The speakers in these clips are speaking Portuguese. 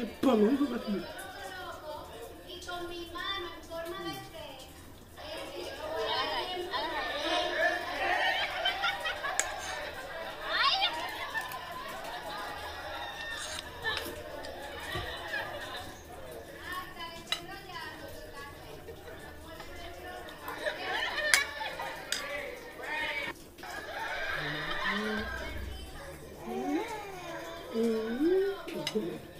de pano, isso vai subir. Mm-hmm.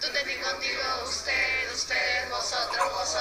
Tú te di contigo, usted, usted, vosotros, vosotros.